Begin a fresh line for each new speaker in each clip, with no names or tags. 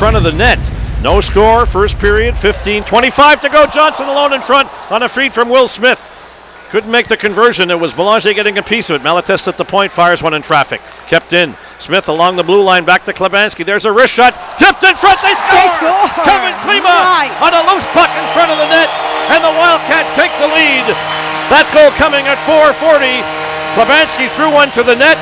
front of the net. No score, first period, 15 25 to go. Johnson alone in front on a feed from Will Smith. Couldn't make the conversion. It was Belanger getting a piece of it. Malatesta at the point fires one in traffic. Kept in. Smith along the blue line back to Klebanski. There's a wrist shot. Tipped in front. They score.
They score.
Kevin Klima
Nice.
on a loose puck in front of the net. And the Wildcats take the lead. That goal coming at 440. Klebanski threw one to the net.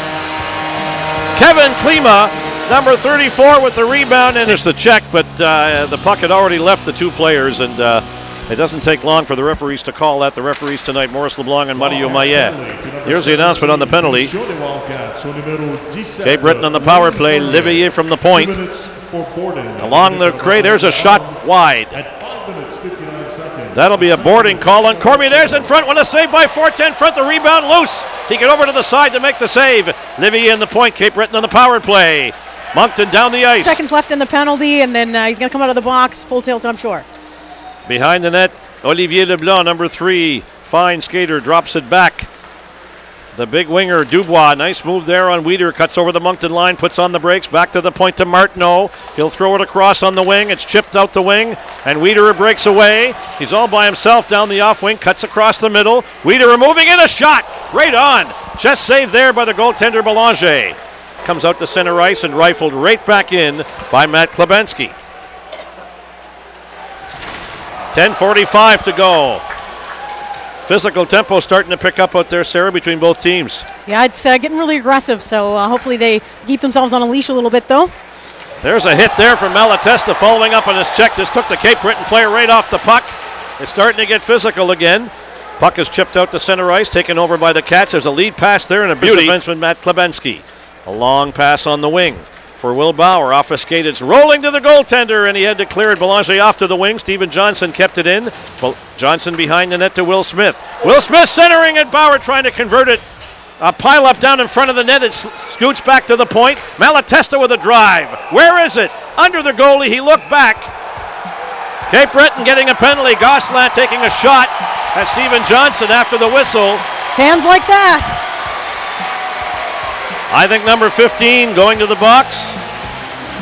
Kevin Klima, number 34, with the rebound, and it's the check, but uh, the puck had already left the two players, and uh, it doesn't take long for the referees to call that. The referees tonight, Maurice LeBlanc and Mario Maillet. Here's the announcement on the penalty. Cape Breton on the power play. Livier from the point. Along the cray, there's a shot wide. That'll be a boarding call on Cormier. There's in front. What a save by Fortin in front. The rebound loose. He get over to the side to make the save. Livier in the point. Cape Breton on the power play. Moncton down the ice.
Seconds left in the penalty, and then uh, he's going to come out of the box full tilt, I'm sure.
Behind the net, Olivier Leblanc, number three, fine skater, drops it back. The big winger, Dubois, nice move there on Weeder, cuts over the Moncton line, puts on the brakes, back to the point to Martineau. He'll throw it across on the wing, it's chipped out the wing, and Weeder breaks away. He's all by himself down the off wing, cuts across the middle. Weeder moving in, a shot, right on. Just saved there by the goaltender Belanger. Comes out to center ice and rifled right back in by Matt Klebanski. 10.45 to go. Physical tempo starting to pick up out there, Sarah, between both teams.
Yeah, it's uh, getting really aggressive, so uh, hopefully they keep themselves on a leash a little bit, though.
There's a hit there from Malatesta following up on his check. Just took the Cape Breton player right off the puck. It's starting to get physical again. Puck is chipped out to center ice, taken over by the Cats. There's a lead pass there and a beauty. Defenseman Matt Klebanski. A long pass on the wing for Will Bauer. Skate, it's rolling to the goaltender, and he had to clear it. Belanger off to the wing. Stephen Johnson kept it in. Johnson behind the net to Will Smith. Will Smith centering it. Bauer trying to convert it. A pile up down in front of the net. It scoots back to the point. Malatesta with a drive. Where is it? Under the goalie. He looked back. Cape Breton getting a penalty. Gosselin taking a shot at Stephen Johnson after the whistle.
Fans like that.
I think number 15 going to the box.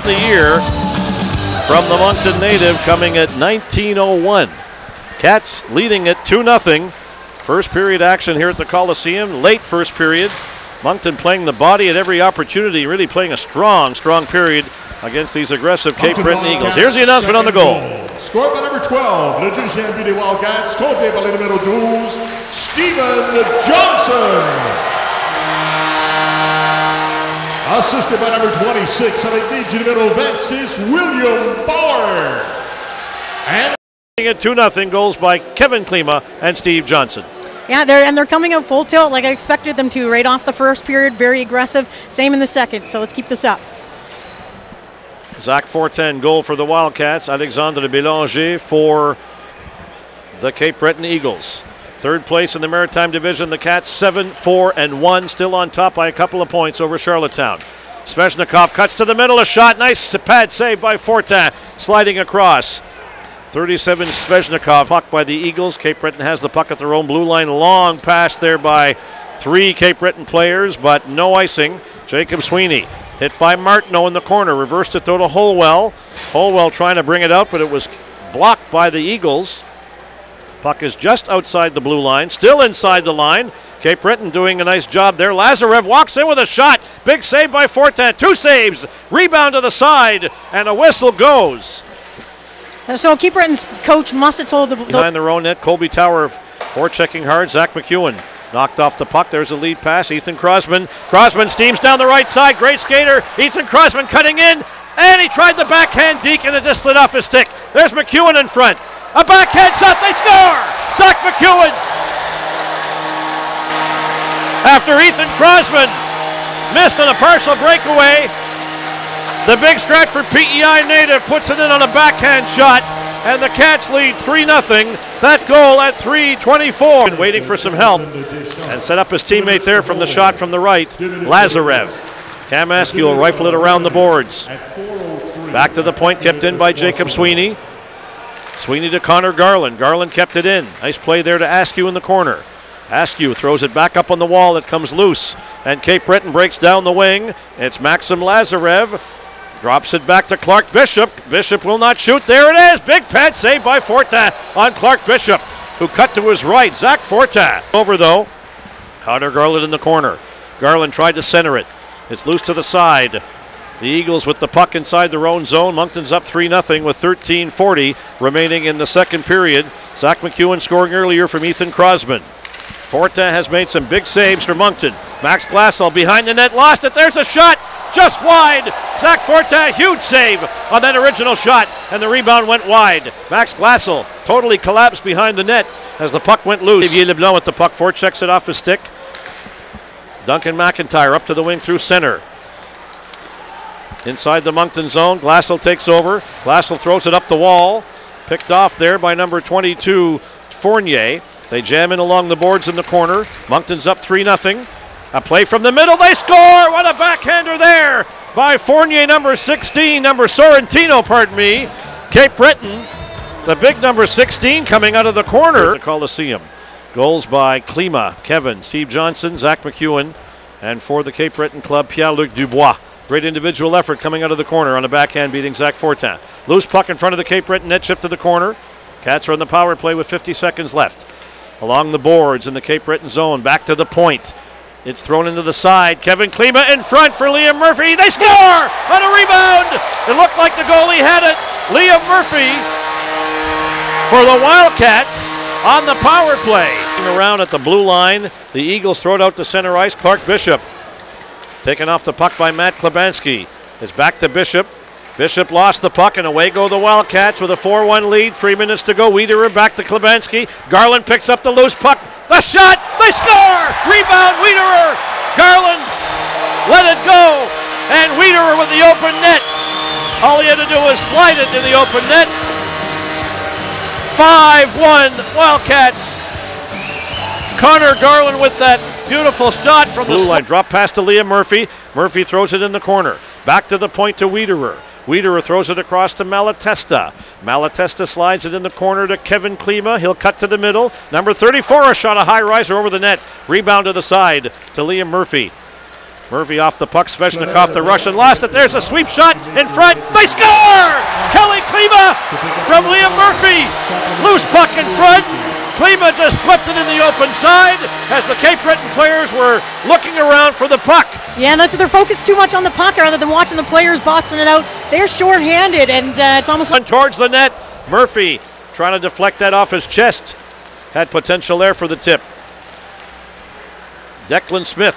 The year from the Moncton native coming at 1901. Cats leading it 2 0. First period action here at the Coliseum. Late first period. Moncton playing the body at every opportunity, really playing a strong, strong period against these aggressive Cape Breton Eagles. Here's the announcement on the goal.
Scored by number 12, le deuxième but des Wildcats, compté par le numéro 12, Stephen Johnson. Assisted by number 26, avec l'aide du numéro 26, William Bauer. And
At 2 0 goals by Kevin Klima and Steve Johnson.
Yeah, they're and they're coming out full tilt like I expected them to right off the first period. Very aggressive. Same in the second. So let's keep this up.
Zach 410 goal for the Wildcats. Alexandre Bélanger for the Cape Breton Eagles. Third place in the Maritime Division. The Cats 7 4 and 1, still on top by a couple of points over Charlottetown. Svechnikov cuts to the middle, a shot. Nice pad save by Fortin, sliding across. 37 Svechnikov, puck by the Eagles. Cape Breton has the puck at their own blue line. Long pass there by three Cape Breton players, but no icing. Jacob Sweeney hit by Martineau in the corner. Reversed it though to Holwell. Holwell trying to bring it out, but it was blocked by the Eagles. Puck is just outside the blue line, still inside the line. Cape Breton doing a nice job there. Lazarev walks in with a shot. Big save by Fortin. Two saves. Rebound to the side, and a whistle goes.
So Cape Breton's coach must have told the, the
Behind their own net, Colby Tower of forechecking hard. Zach McEwen knocked off the puck. There's a lead pass. Ethan Crosman. Crosman steams down the right side. Great skater. Ethan Crosman cutting in. And he tried the backhand deke and it just slid off his stick. There's McEwen in front. A backhand shot. They score. Zach McEwen. After Ethan Crosman missed on a partial breakaway, the big Stratford PEI native puts it in on a backhand shot, and the Cats lead 3 0. That goal at 3.24. Been waiting for some help and set up his teammate there from the shot from the right, Lazarev. Cam will rifle it around the boards. Back to the point, kept in by Jacob Sweeney. Sweeney to Connor Garland. Garland kept it in. Nice play there to Askew in the corner. Askew throws it back up on the wall. It comes loose. And Cape Breton breaks down the wing. It's Maxim Lazarev. Drops it back to Clark Bishop. Bishop will not shoot. There it is. Big pad saved by Fortin on Clark Bishop, who cut to his right. Zach Fortin. Over though. Connor Garland in the corner. Garland tried to center it. It's loose to the side. The Eagles with the puck inside their own zone. Moncton's up 3 0 with 13.40 remaining in the second period. Zach McEwen scoring earlier from Ethan Crosman. Fortin has made some big saves for Moncton. Max Glassell behind the net, lost it. There's a shot, just wide. Zach Fortin, huge save on that original shot, and the rebound went wide. Max Glassell totally collapsed behind the net as the puck went loose. Olivier Leblanc with the puck, Fort checks it off his stick. Duncan McIntyre up to the wing through center. Inside the Moncton zone, Glassell takes over. Glassell throws it up the wall. Picked off there by number 22, Fournier. They jam in along the boards in the corner. Moncton's up 3 0. A play from the middle. They score! What a backhander there by Fournier, number 16, number Sorrentino, pardon me. Cape Breton, the big number 16 coming out of the corner. The Coliseum. Goals by Klima, Kevin, Steve Johnson, Zach McEwen, and for the Cape Breton club, Pierre Luc Dubois. Great individual effort coming out of the corner on a backhand beating Zach Fortin. Loose puck in front of the Cape Breton net, chip to the corner. Cats are on the power play with 50 seconds left. Along the boards in the Cape Breton zone, back to the point. It's thrown into the side. Kevin Klima in front for Liam Murphy. They score on a rebound. It looked like the goalie had it. Liam Murphy for the Wildcats on the power play. Around at the blue line, the Eagles throw it out to center ice. Clark Bishop taken off the puck by Matt Klebanski. It's back to Bishop. Bishop lost the puck, and away go the Wildcats with a 4 1 lead. Three minutes to go. Wiederer back to Klebanski. Garland picks up the loose puck. The shot! They score! Rebound, Wiederer! Garland let it go, and Wiederer with the open net. All he had to do was slide it to the open net. 5 1 Wildcats. Connor Garland with that beautiful shot from the Blue the line. Drop pass to Liam Murphy. Murphy throws it in the corner. Back to the point to Wiederer. Wiederer throws it across to Malatesta. Malatesta slides it in the corner to Kevin Klima. He'll cut to the middle. Number 34, a shot, a high riser over the net. Rebound to the side to Liam Murphy. Murphy off the puck. Svechnikov, the Russian, lost it. There's a sweep shot in front. They score! Kelly Klima from Liam Murphy. Loose puck in front. Klima just slipped it in the open side as the Cape Breton players were looking around for the puck.
Yeah, and that's they're focused too much on the puck rather than watching the players boxing it out. They're short-handed, and uh, it's almost like
towards the net. Murphy trying to deflect that off his chest. Had potential there for the tip. Declan Smith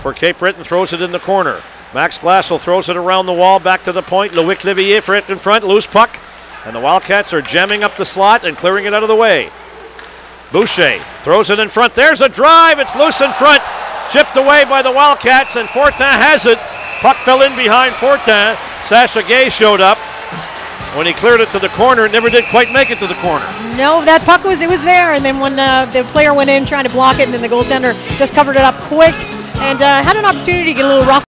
for Cape Breton throws it in the corner. Max Glassell throws it around the wall back to the point. Loic Livier for it in front. Loose puck. And the Wildcats are jamming up the slot and clearing it out of the way. Boucher throws it in front. There's a drive. It's loose in front. Chipped away by the Wildcats, and Fortin has it. Puck fell in behind Fortin. Sasha Gay showed up. When he cleared it to the corner, it never did quite make it to the corner.
No, that puck was it was there, and then when uh, the player went in trying to block it, and then the goaltender just covered it up quick and uh, had an opportunity to get a little rough